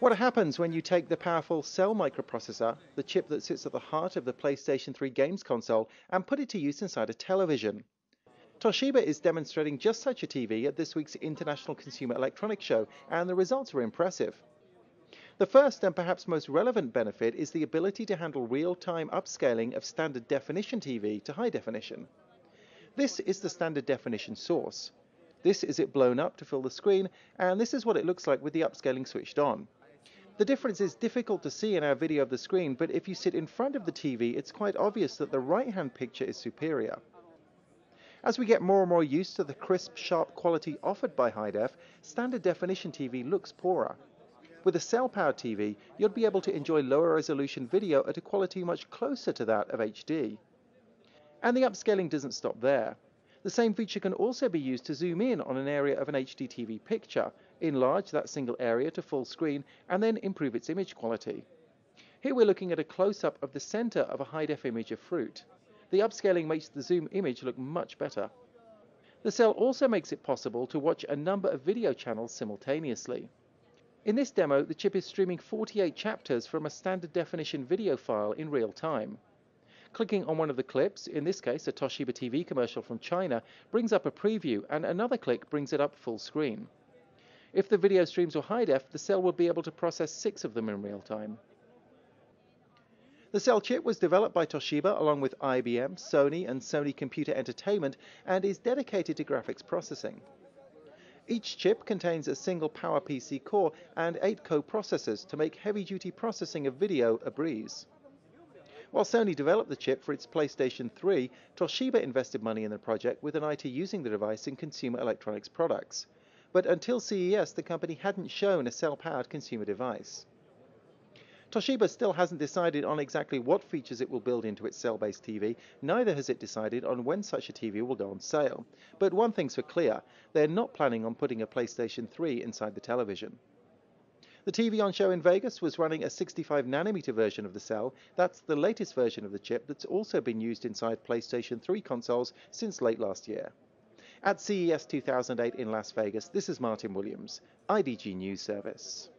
What happens when you take the powerful Cell microprocessor, the chip that sits at the heart of the PlayStation 3 games console, and put it to use inside a television? Toshiba is demonstrating just such a TV at this week's International Consumer Electronics Show, and the results are impressive. The first and perhaps most relevant benefit is the ability to handle real-time upscaling of standard definition TV to high definition. This is the standard definition source. This is it blown up to fill the screen, and this is what it looks like with the upscaling switched on. The difference is difficult to see in our video of the screen, but if you sit in front of the TV, it's quite obvious that the right-hand picture is superior. As we get more and more used to the crisp, sharp quality offered by high def, standard definition TV looks poorer. With a cell-powered TV, you'll be able to enjoy lower resolution video at a quality much closer to that of HD. And the upscaling doesn't stop there. The same feature can also be used to zoom in on an area of an HD TV picture, enlarge that single area to full screen, and then improve its image quality. Here we're looking at a close-up of the center of a high-def image of fruit. The upscaling makes the zoom image look much better. The cell also makes it possible to watch a number of video channels simultaneously. In this demo, the chip is streaming 48 chapters from a standard definition video file in real time. Clicking on one of the clips, in this case a Toshiba TV commercial from China, brings up a preview and another click brings it up full screen. If the video streams were high def, the cell would be able to process six of them in real time. The Cell chip was developed by Toshiba along with IBM, Sony and Sony Computer Entertainment and is dedicated to graphics processing. Each chip contains a single PowerPC core and eight co-processors to make heavy-duty processing of video a breeze. While Sony developed the chip for its PlayStation 3, Toshiba invested money in the project with an eye to using the device in consumer electronics products. But until CES, the company hadn't shown a cell-powered consumer device. Toshiba still hasn't decided on exactly what features it will build into its cell-based TV, neither has it decided on when such a TV will go on sale. But one thing's for clear, they're not planning on putting a PlayStation 3 inside the television. The TV on show in Vegas was running a 65 nanometer version of the cell. That's the latest version of the chip that's also been used inside PlayStation 3 consoles since late last year. At CES 2008 in Las Vegas, this is Martyn Williams, IDG News Service.